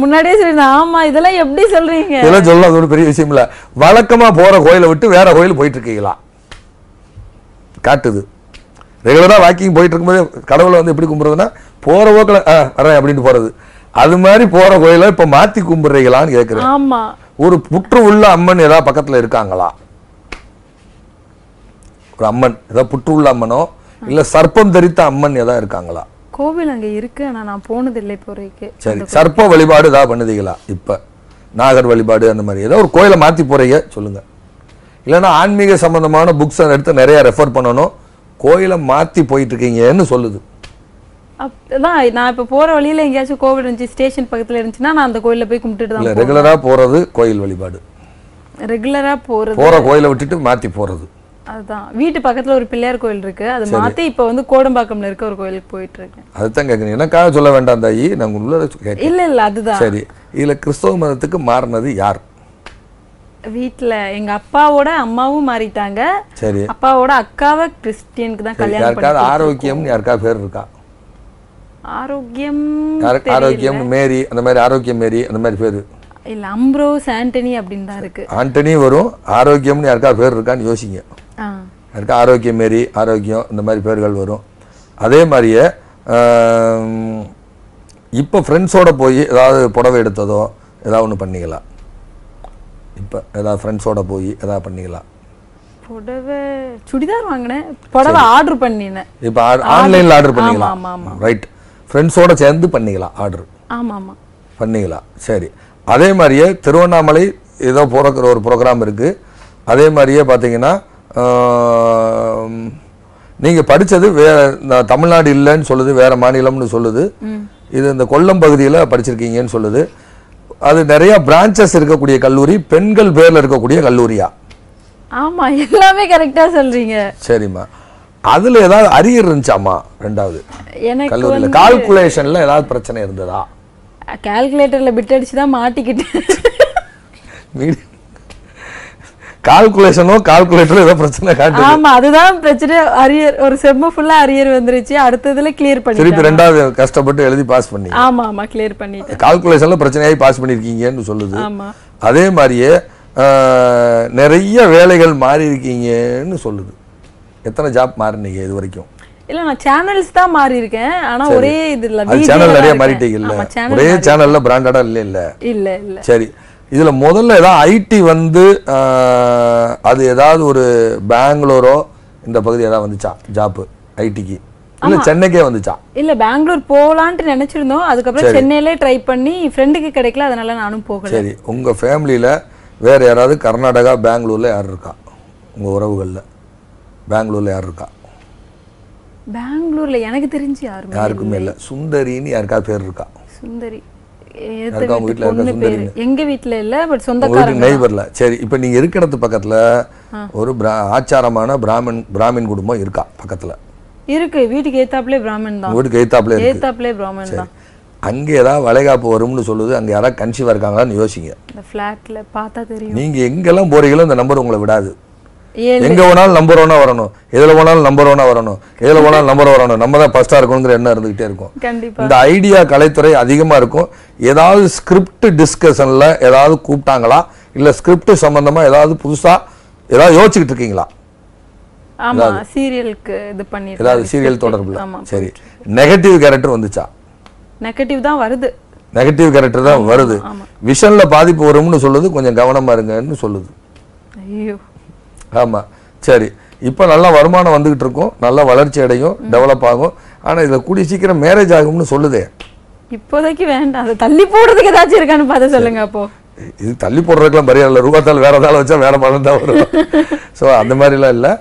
முன்னாடியே சொல்லிருந்தேன். ஆமா இதெல்லாம் எப்படி சொல்றீங்க? இதெல்லாம் சொல்ல அது ஒரு பெரிய விஷயம் இல்ல. வழக்கமா போற கோயிலை விட்டு வேற கோயில் போயிட்டு இருக்கீங்களா காட்டுது ரெகுலரா வாக்கிங் போயிட்டு இருக்கும்போது கடவுளை வந்து எப்படி கும்பிடுறதுன்னா போற போக்கில் ஆ வரேன் அப்படின்ட்டு போறது. அது மாதிரி போற கோயிலை இப்ப மாத்தி கும்பிடுறீங்களான்னு கேக்குறேன். ஒரு புற்று உள்ள அம்மன் ஏதாவது பக்கத்துல இருக்காங்களா? ஒரு அம்மன் ஏதாவது புற்று உள்ள அம்மனோ? இல்ல சர்ப்பம் தரித்த அம்மன் ஏதாவது இருக்காங்களா? கோவில் அங்க இருக்கு ஆனா நான் போனது இல்லை இப்போ வரைக்கும் சரி சர்ப்ப வழிபாடு ஏதாவது பண்ணுதீங்களா? இப்ப நாகர் வழிபாடு அந்த மாதிரி. ஏதோ ஒரு கோயிலை மாத்தி போறீங்க சொல்லுங்க. இல்லைன்னா ஆன்மீக சம்பந்தமான புக்ஸ் எடுத்து நிறைய ரெஃபர் பண்ணணும். கோயிலை மாத்தி போயிட்டு இருக்கீங்கன்னு சொல்லுது. அதான் நான் இப்ப போற வழியில எங்கேயாச்சும் கோவில் இருந்துச்சு ஸ்டேஷன் பக்கத்துல இருந்துச்சுன்னா நான் அந்த கோயில்ல போய் கும்பிட்டுட்டு தான் ரெகுலரா போறது கோயில் வழிபாடு. ரெகுலரா போறது. போற கோயிலை விட்டுட்டு மாத்தி போறது. அதுதான் வீட்டு பக்கத்துல ஒரு பிள்ளையார் கோயில் இருக்கு. அது மாத்தி இப்ப வந்து கோடம்பாக்கம்ல இருக்க ஒரு கோயிலுக்கு போயிட்டு இருக்கேன். அதுதான் கேட்குறேன் எனக்காக சொல்ல வேண்டாம் தாயி. நாங்கள் உள்ள இல்ல இல்ல அதுதான். சரி. இதுல கிறிஸ்தவ மதத்துக்கு மாறினது யார்? வீட்ல எங்க அப்பாவோட அம்மாவும் மாறிட்டாங்க. சரி. அப்பாவோட அக்காவை கிறிஸ்டியனுக்கு தான் கல்யாணம் யாருக்காவது பண்ணி ஆரோக்கியம்னு யாருக்காவது பேர் இருக்கா? ஆரோக்கியம் யாருக்கு ஆரோக்கியம் மேரி அந்த மாதிரி ஆரோக்கியம் மேரி அந்த மாதிரி பேர். இல்ல அம்ப்ரோஸ் ஆண்டனி அப்படின்னு தான் இருக்கு. ஆண்டனி வரும். ஆரோக்கியம்னு யாருக்காவது பேர் இருக்கான்னு யோசிங்க. யாருக்கா ஆரோக்கியம் மாரி ஆரோக்கியம் இந்த மாதிரி பேர்கள் வரும். அதே மாதிரியே இப்போ ஃப்ரெண்ட்ஸோட போய் ஏதாவது புடவை எடுத்ததோ ஏதாவது ஒன்று பண்ணிக்கலாம். இப்போ ஏதாவது ஃப்ரெண்ட்ஸோட போய் ஏதாவது பண்ணிக்கலாம். புடவை சுடிதார் வாங்கினேன். புடவை ஆர்டர் பண்ணினேன். இப்போ ஆன்லைனில் ஆர்டர் பண்ணிக்கலாம். ரைட் ஃப்ரெண்ட்ஸோட சேர்ந்து பண்ணிக்கலாம் ஆர்டர் ஆமா ஆமா பண்ணிக்கலாம் சரி. அதே மாதிரியே திருவண்ணாமலை ஏதோ போகிற ஒரு ப்ரோக்ராம் இருக்குது அதே மாதிரியே பார்த்தீங்கன்னா நீங்கள் படித்தது வே தமிழ்நாடு இல்லைன்னு சொல்லுது வேறு மாநிலம்னு சொல்லுது. இது இந்த கொல்லம் பகுதியில் படிச்சிருக்கீங்கன்னு சொல்லுது. அது நிறைய பிரான்ச்சஸ் இருக்கக்கூடிய கல்லூரி பெண்கள் பேரில் இருக்கக்கூடிய கல்லூரியா? ஆமா எல்லாமே கரெக்டா சொல்றீங்க. சரிம்மா. அதில் ஏதாவது அரியர் இருந்துச்சாம்மா ரெண்டாவது? கல்லூரியில் கால்குலேஷனில் ஏதாவது பிரச்சனை இருந்ததா? கால்குலேட்டர்ல பிட் அடிச்சு தான் மாட்டிக்கிட்டேன் மீடி கால்குலேஷனோ கால்குலேட்டரோ ஏதோ பிரச்சனை காட்டு ஆமா அதுதான் பிரச்சனை. அரியர் ஒரு செம்ம ஃபுல்லா அரியர் வந்துருச்சு. அடுத்ததுல கிளியர் திருப்பி பண்ணிட்டேன் ரெண்டாவது கஷ்டப்பட்டு எழுதி பாஸ் பண்ணி. ஆமா ஆமா கிளியர் பண்ணிட்டேன். கால்குலேஷன்ல பிரச்சனையாகி பாஸ் பண்ணியிருக்கீங்கன்னு சொல்லுது. ஆமா. அதே மாதிரியே நிறைய வேலைகள் மாறி இருக்கீங்கன்னு சொல்லுது. எத்தனை ஜாப் மாறினீங்க இது வரைக்கும்? இல்ல நான் சேனல்ஸ் தான் மாறி இருக்கேன் ஆனா ஒரே இது இல்ல அது video சேனல் நிறைய. மாறிட்டீங்க இல்ல? ஒரே சேனல்ல பிராண்டடா இல்ல இல்ல? இல்ல இல்ல. சரி. இதுல முதல்ல ஏதாவது ஐடி வந்து அது ஏதாவது ஒரு பெங்களூரோ இந்த பகுதி ஏதாவது வந்துச்சா? ஜாப்பு ஐடிக்கு இல்ல சென்னைக்கே வந்துச்சா? இல்ல பெங்களூர் போலான்ட்டு நினைச்சிருந்தோம். அதுக்கப்புறம் சென்னையிலே ட்ரை பண்ணி ஃப்ரெண்டுக்கு கிடைக்கல அதனால நானும் போகல. சரி. உங்க ஃபேமிலியில வேற யாராவது கர்நாடகா பெங்களூர்ல யார் இருக்கா? உங்க உறவுகள்ல? பெங்களூர்ல யார் இருக்கா? பெங்களூர்ல எனக்கு தெரிஞ்சு யாருமே யாருக்குமே இல்ல. சுந்தரின்னு யாருக்காவது பேர் இருக்கா? சுந்தரி. எங்க வீட்ல இல்ல பட் சொந்தக்காரங்க நெய்பர்ல சரி இப்போ நீங்க இருக்கிற இடத்து பக்கத்துல ஒரு ஆச்சாரமான பிராமன் பிராமின் குடும்பம் இருக்கா பக்கத்துல? இருக்கு. வீட்டுக்கு ஏத்தாப்லே பிராமன் தான். வீட்டுக்கு இருக்கு. ஏத்தாப்லே பிராமன் தான். அங்க ஏதாவது வளைகாப்பு வரும்னு சொல்லுது அங்க யாராவது கன்சீவா இருக்காங்களான்னு யோசிங்க. இந்த பார்த்தா தெரியும். நீங்க எங்கெல்லாம் போறீங்களோ இந்த நம்பர் உங்களை விடாது. எங்க வேணாலும் நம்பர் ஒன்னா வரணும். எதுல போனாலும் நம்பர் ஒன்னா வரணும். எதுல போனாலும் நம்பர் வரணும். நம்ம தான் ஃபர்ஸ்டா இருக்கணுங்கிற எண்ணம் இருந்துகிட்டே இருக்கும். இந்த ஐடியா கலைத்துறை அதிகமா இருக்கும். ஏதாவது ஸ்கிரிப்ட் டிஸ்கஷன்ல ஏதாவது கூப்பிட்டாங்களா? இல்ல ஸ்கிரிப்ட் சம்பந்தமா ஏதாவது புதுசா ஏதாவது யோசிச்சுக்கிட்டு இருக்கீங்களா? ஆமா சீரியலுக்கு இது பண்ணிருக்காங்க ஏதாவது சீரியல் தொடர்புல. சரி. நெகட்டிவ் கேரக்டர் வந்துச்சா? நெகட்டிவ் தான் வருது. நெகட்டிவ் கேரக்டர் தான் வருது. விஷன்ல பாதிப்பு வரும்னு சொல்லுது. கொஞ்சம் கவனமா இருங்கன்னு சொல்லுது. ஐயோ. ஆமா. சரி. இப்போ நல்லா வருமானம் வந்துகிட்டு இருக்கும். நல்லா வளர்ச்சி அடையும். டெவலப் ஆகும். ஆனா இதுல கூடிய சீக்கிரம் மேரேஜ் ஆகும்னு சொல்லுதே. இப்போதைக்கு வேண்டாம். அதை தள்ளி போடுறதுக்கு ஏதாச்சும் இருக்கான்னு பார்த்து சொல்லுங்க அப்போ. இது தள்ளி போடுறதுக்கெல்லாம் பரியா இல்லை. ரூபாத்தால் வேற ஏதாவது வச்சா வேற பலன் தான் வரும். ஸோ அந்த மாதிரிலாம் இல்லை.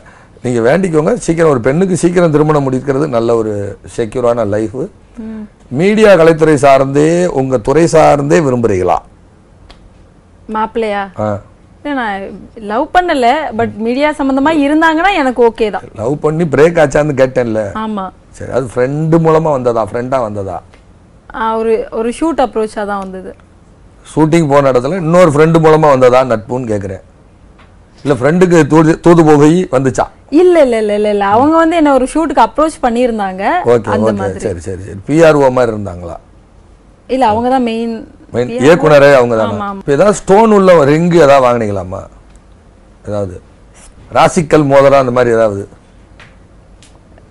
நீங்க வேண்டிக்கோங்க. சீக்கிரம் ஒரு பெண்ணுக்கு சீக்கிரம் திருமணம் முடிக்கிறது நல்ல ஒரு செக்யூரான லைஃப் மீடியா கலைத்துறை சார்ந்தே உங்க துறை சார்ந்தே விரும்புறீங்களா? மாப்பிள்ளையா? ஆ. நான் லவ் பண்ணல பட் மீடியா சம்பந்தமா இருந்தாங்கன்னா எனக்கு ஓகே தான். லவ் பண்ணி பிரேக் ஆச்சான்னு கேட்டேன்ல. ஆமா. சரி அது ஃப்ரெண்டு மூலமா வந்ததா? ஃப்ரெண்டா வந்ததா? ஒரு ஒரு ஷூட் அப்ரோச்சா தான் வந்தது. ஷூட்டிங் போன இடத்துல இன்னொரு ஃப்ரெண்டு மூலமா வந்ததா நட்புன்னு கேட்குறேன் இல்லை ஃப்ரெண்டுக்கு தூது தூது போகி வந்துச்சா? இல்ல இல்ல இல்ல இல்ல இல்ல. அவங்க வந்து என்ன ஒரு ஷூட்டுக்கு அப்ரோச் பண்ணியிருந்தாங்க. ஓகே ஓகே சரி சரி சரி. பிஆர்ஓ மாதிரி இருந்தாங்களா? இல்ல அவங்க தான் மெயின் இயக்குனரே அவங்க தானே இப்போ ஏதாவது ஸ்டோன் உள்ள ரிங்கு ஏதாவது வாங்குனீங்களாம்மா? ஏதாவது? ராசிக்கல் மோதிரம் அந்த மாதிரி ஏதாவது?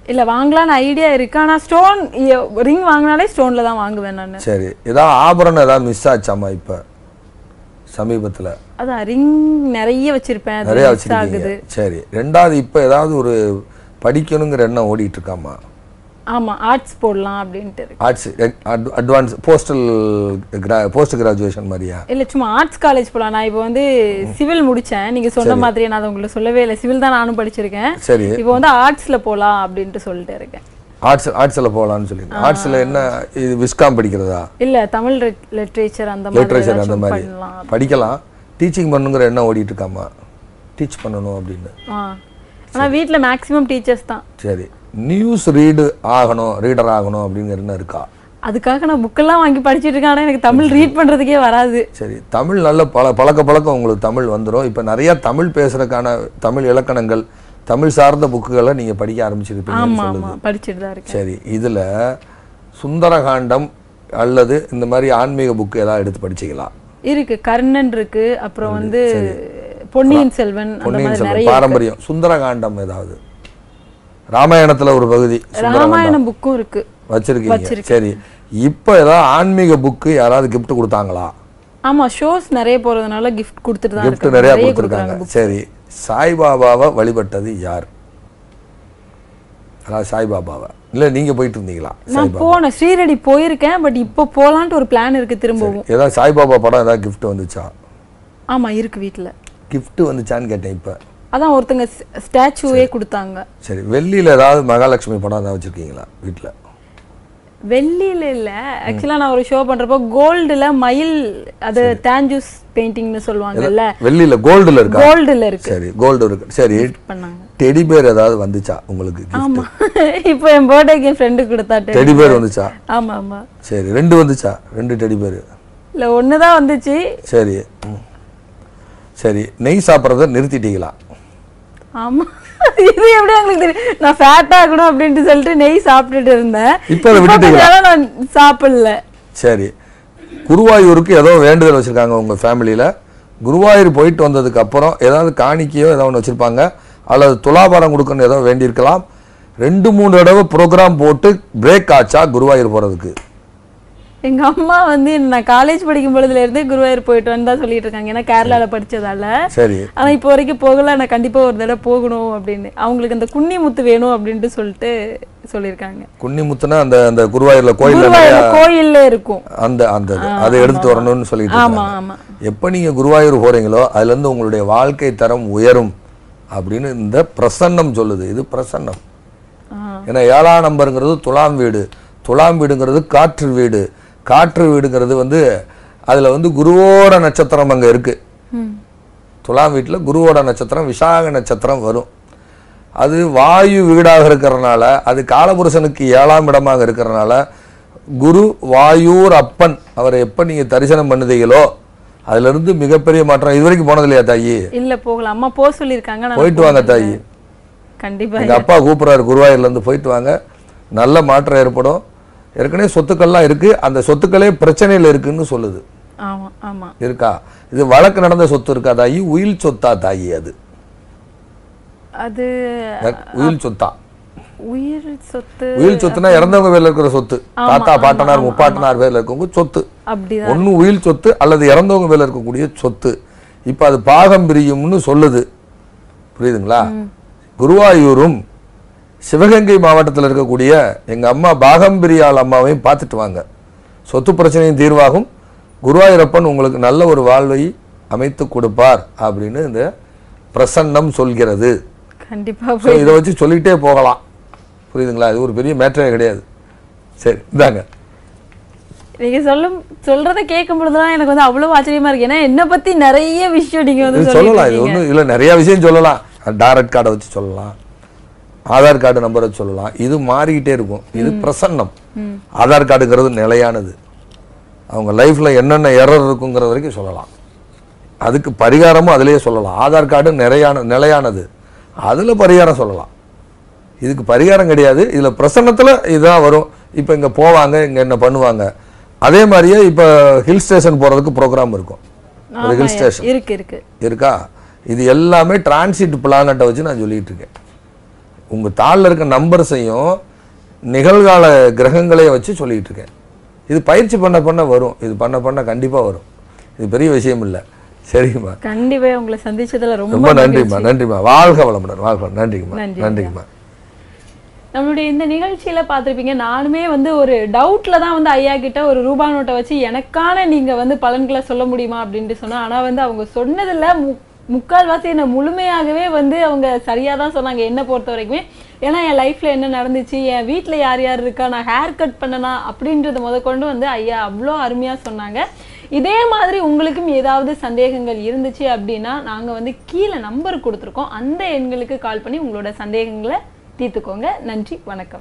இல்ல வாங்கலாம்னு ஐடியா இருக்கு. ஆனா ஸ்டோன் ரிங் வாங்கினாலே ஸ்டோன்ல தான் வாங்குவேன் நான். சரி. ஏதாவது ஆபரணம் ஏதாவது மிஸ் ஆச்சாம்மா இப்போ? சமீபத்துல. அதான் ரிங் நிறைய வச்சிருப்பேன். நிறைய வச்சிருக்கீங்க. சரி. ரெண்டாவது இப்போ ஏதாவது ஒரு படிக்கணுங்கிற எண்ணம் ஓடிட்டு இருக்காம்மா? ஆமா ஆர்ட்ஸ் போடலாம் அப்படின்ட்டு arts advance postal post graduation மாதிரியா? இல்ல சும்மா ஆர்ட்ஸ் காலேஜ் போலாம். நான் இப்போ வந்து சிவில் முடிச்சேன். நீங்க சொன்ன மாதிரி நான் அதை உங்களுக்கு சொல்லவே இல்லை. சிவில் தான் நானும் படிச்சிருக்கேன். சரி. இப்போ வந்து ஆர்ட்ஸ்ல போலாம் அப்படின்ட்டு சொல்லிட்டு இருக்கேன். ஆர்ட்ஸ் ஆர்ட்ஸில் போகலான்னு சொல்லி ஆர்ட்ஸில் என்ன இது விஸ்காம் படிக்கிறதா? இல்ல தமிழ் லிட்ரேச்சர் அந்த மாதிரி லிட்ரேச்சர் அந்த மாதிரி. படிக்கலாம். டீச்சிங் பண்ணுங்கிற எண்ணம் ஓடிட்டு இருக்காமா? டீச் பண்ணணும் அப்படின்னு. ஆ. ஆனா வீட்ல மேக்ஸிமம் டீச்சர்ஸ் தான். சரி. நியூஸ் ரீடு ஆகணும் ரீடர் ஆகணும் அப்படிங்கிற எண்ணம் இருக்கா? அதுக்காக நான் புக்கெல்லாம் வாங்கி படிச்சிட்டு இருக்கேன். ஆனா எனக்கு தமிழ் ரீட் பண்றதுக்கே வராது. சரி தமிழ் நல்ல பல பழக்க பழக்கம் உங்களுக்கு தமிழ் வந்துடும் இப்போ நிறைய தமிழ் பேசுறதுக்கான தமிழ் இலக்கணங்கள் தமிழ் சார்ந்த புக்குகளை நீங்கள் படிக்க ஆரம்பிச்சிருப்பீங்கன்னு ஆமா சொல்லுது. ஆமா படிச்சிட்டு தான் இருக்கேன். சரி இதில் சுந்தரகாண்டம் அல்லது இந்த மாதிரி ஆன்மீக புக்கு ஏதாவது எடுத்து படிச்சீங்களா? இருக்கு கர்ணன் இருக்கு. அப்புறம் வந்து பொன்னியின் செல்வன் பொன்னியின் செல்வன் பாரம்பரியம். சுந்தரகாண்டம் ஏதாவது? ராமாயணத்துல ஒரு பகுதி ராமாயணம் புக்கும் இருக்கு. வச்சிருக்கீங்க. சரி. இப்போ ஏதாவது ஆன்மீக புக்கு யாராவது gift கொடுத்தாங்களா? ஆமா ஷோஸ் நிறைய போறதுனால கிஃப்ட் கொடுத்துட்டு தான் gift இருக்காங்க நிறைய கொடுத்துருக்காங்க. சரி. சாய்பாபாவை வழிபட்டது யார்? அதாவது சாய்பாபாவை. இல்ல நீங்க போயிட்டு இருந்தீங்களா? நான் போனேன். ஸ்ரீரடி போயிருக்கேன் பட் இப்போ போலான்ட்டு ஒரு பிளான் இருக்கு திரும்பவும். ஏதாவது சாய்பாபா படம் ஏதாவது gift வந்துச்சா? ஆமா இருக்கு வீட்ல. gift வந்துச்சான்னு கேட்டேன் இப்போ. அதான் ஒருத்தங்க ஸ்டாச்சுவே கொடுத்தாங்க. சரி வெள்ளியில ஏதாவது மகாலட்சுமி படம் ஏதாவது வச்சிருக்கீங்களா வீட்ல? வெள்ளியில இல்ல. ஆக்சுவலா நான் ஒரு ஷோ பண்றப்போ கோல்டுல மயில் அது தேஞ்சூஸ் பெயிண்டிங்னு சொல்லுவாங்கல்ல. வெள்ளியில கோல்டுல இருக்கா? கோல்டுல இருக்கு. சரி கோல்டு இருக்கு சரி பண்ணாங்க. டெடி பேர் ஏதாவது வந்துச்சா உங்களுக்கு? ஆமா. இப்போ என் பர்த்டேக்கு என் ஃப்ரெண்டு கொடுத்தாட்டு டெடி பேர் வந்துச்சா? ஆமா ஆமா. சரி ரெண்டு வந்துச்சா? ரெண்டு டெடி பேர் இல்ல ஒண்ணுதான் வந்துச்சு. சரி. சரி நெய் சாப்பிட்றத நிறுத்திட்டீங்களா? ஆமா. இது எப்படி உங்களுக்கு தெரியும்? நான் ஃபேட் ஆகணும் அப்படின்ட்டு சொல்லிட்டு நெய் சாப்பிட்டுட்டு இருந்தேன். இப்போ நான் சாப்பிடல. சரி. குருவாயூருக்கு ஏதோ வேண்டுதல் வச்சிருக்காங்க உங்க ஃபேமிலியில. குருவாயூர் போயிட்டு வந்ததுக்கு அப்புறம் ஏதாவது காணிக்கையோ ஏதோ ஒன்று வச்சிருப்பாங்க. அல்லது துலாபாரம் கொடுக்கணும் ஏதோ வேண்டியிருக்கலாம். ரெண்டு மூணு தடவை ப்ரோக்ராம் போட்டு பிரேக் ஆச்சா குருவாயூர் போறதுக்கு? எங்க அம்மா வந்து நான் காலேஜ் படிக்கும் பொழுதுல இருந்தே குருவாயூர் போயிட்டு வந்து தான் சொல்லிட்டு இருக்காங்க. ஏன்னா கேரளால படிச்சதால. சரி. ஆனா இப்போ வரைக்கும் போகல நான் கண்டிப்பா ஒரு தடவை போகணும் அப்படின்னு. அவங்களுக்கு அந்த குன்னி முத்து வேணும் அப்படின்ட்டு சொல்லிட்டு சொல்லியிருக்காங்க. குன்னிமுத்துனா அந்த அந்த குருவாயூர்ல குருவாயூர்ல கோயில்ல இருக்கும். அந்த அந்த. அதை எடுத்துட்டு வரணும்னு சொல்லிட்டு ஆமா இருக்காங்க. ஆமா. எப்போ நீங்க குருவாயூர் போறீங்களோ அதுல இருந்து உங்களுடைய வாழ்க்கை தரம் உயரும் அப்படின்னு இந்த பிரசன்னம் சொல்லுது. இது பிரசன்னம். ஏன்னா ஏழாம் நம்பருங்கிறது துலாம் வீடு. துலாம் வீடுங்கிறது காற்று வீடு. காற்று வீடுங்கிறது வந்து அதுல வந்து குருவோட நட்சத்திரம் அங்க இருக்கு. ம், துலாம் வீட்டுல குருவோட நட்சத்திரம் விசாக நட்சத்திரம் வரும். அது வாயு வீடாக இருக்கிறனால அது காலபுருஷனுக்கு ஏழாம் இடமாக இருக்கிறனால குரு வாயூர் அப்பன் அவரை எப்ப நீங்க தரிசனம் பண்ணுதீங்களோ அதுல இருந்து மிகப்பெரிய மாற்றம். இது வரைக்கும் போனது இல்லையா தாயி? இல்ல போகலாம் அம்மா போக சொல்லியிருக்காங்க போயிட்டு வாங்க தாயி. கண்டிப்பா. எங்க அப்பா கூப்பிடுறாரு குருவாயூர்ல இருந்து போயிட்டு வாங்க. நல்ல மாற்றம் ஏற்படும். ஏற்கனவே சொத்துக்கள்லாம் இருக்கு. அந்த சொத்துக்களே பிரச்சனையில் இருக்குன்னு சொல்லுது. இருக்கா? இது வழக்கு நடந்த சொத்து இருக்கா தாயி? உயில் சொத்தா தாயி அது? அது உயில் சொத்தா. உயிர் சொத்து உயில் சொத்துனா இறந்தவங்க பேர்ல இருக்கிற சொத்து. தாத்தா பாட்டனார் முப்பாட்டனார் பேர்ல இருக்கவங்க சொத்து. ஒண்ணு உயில் சொத்து அல்லது இறந்தவங்க பேர்ல இருக்கக்கூடிய சொத்து. இப்ப அது பாகம் பிரியும்னு சொல்லுது. புரியுதுங்களா? குருவாயூரும் சிவகங்கை மாவட்டத்தில் இருக்கக்கூடிய எங்க அம்மா பாகம்பிரியாள் அம்மாவையும் பார்த்துட்டு வாங்க. சொத்து பிரச்சனையும் தீர்வாகும். குருவாயூரப்பன் உங்களுக்கு நல்ல ஒரு வாழ்வை அமைத்து கொடுப்பார் அப்படின்னு இந்த பிரசன்னம் சொல்கிறது. கண்டிப்பா ஸோ இதை வச்சு சொல்லிக்கிட்டே போகலாம். புரியுதுங்களா? இது ஒரு பெரிய மேட்டரே கிடையாது. சரி இதாங்க நீங்க சொல்லும் சொல்றத கேட்கும் பொழுதுதான் எனக்கு வந்து அவ்வளவு ஆச்சரியமா இருக்கு. ஏன்னா என்ன பத்தி நிறைய விஷயம் நீங்க வந்து சொல்லலாம். இது. ஒன்றும் இல்லை நிறைய விஷயம் சொல்லலாம். டைரக்ட் கார்டை வச்சு சொல்லலாம். ஆதார் கார்டு நம்பரை சொல்லலாம். இது மாறிக்கிட்டே இருக்கும். இது பிரசன்னம். ஆதார் கார்டுங்கிறது நிலையானது. அவங்க லைஃப்ல என்னென்ன எரர் இருக்குங்கிற வரைக்கும் சொல்லலாம். அதுக்கு பரிகாரமும் அதிலேயே சொல்லலாம். ஆதார் கார்டு நிறையான நிலையானது. அதுல பரிகாரம் சொல்லலாம். இதுக்கு பரிகாரம் கிடையாது. இதுல பிரசன்னத்துல இதுதான் வரும். இப்போ இங்க போவாங்க இங்க என்ன பண்ணுவாங்க. அதே மாதிரியே இப்போ ஹில் ஸ்டேஷன் போறதுக்கு ப்ரோக்ராம் இருக்கும். ஒரு ஹில் ஸ்டேஷன் இருக்கு இருக்கு. இருக்கா? இது எல்லாமே டிரான்சிட் பிளானட்டை வச்சு நான் சொல்லிட்டு இருக்கேன். உங்க தாளில் இருக்க நம்பர்ஸையும் நிகழ்கால கிரகங்களையும் வச்சு சொல்லிட்டு இருக்கேன். இது பயிற்சி பண்ண பண்ண வரும். இது பண்ண பண்ண கண்டிப்பா வரும். இது பெரிய விஷயம் இல்லை. சரிங்கம்மா கண்டிப்பா உங்களை சந்திச்சதுல ரொம்ப நன்றிம்மா நன்றிம்மா. வாழ்க வளமுடன் வாழ்க. நன்றிங்கம்மா நன்றி. நன்றிங்கம்மா. நம்மளுடைய இந்த நிகழ்ச்சியில பார்த்திருப்பீங்க நானுமே வந்து ஒரு டவுட்ல தான் வந்து ஐயா கிட்ட ஒரு ரூபா நோட்டை வச்சு எனக்கான நீங்க வந்து பலன்களை சொல்ல முடியுமா அப்படின்ட்டு சொன்னா ஆனா வந்து அவங்க சொன்னதுல முக்கால்வாசி என்ன முழுமையாகவே வந்து அவங்க சரியாக தான் சொன்னாங்க என்ன பொறுத்த வரைக்குமே. ஏன்னா என் லைஃப்பில் என்ன நடந்துச்சு? என் வீட்டில் யார் யார் இருக்கா? நான் ஹேர் கட் பண்ணனா? அப்படின்றத முதற்கொண்டு வந்து ஐயா அவ்வளோ அருமையாக சொன்னாங்க. இதே மாதிரி உங்களுக்கும் ஏதாவது சந்தேகங்கள் இருந்துச்சு அப்படின்னா நாங்கள் வந்து கீழே நம்பர் கொடுத்துருக்கோம். அந்த எண்களுக்கு கால் பண்ணி உங்களோட சந்தேகங்களை தீர்த்துக்கோங்க. நன்றி வணக்கம்.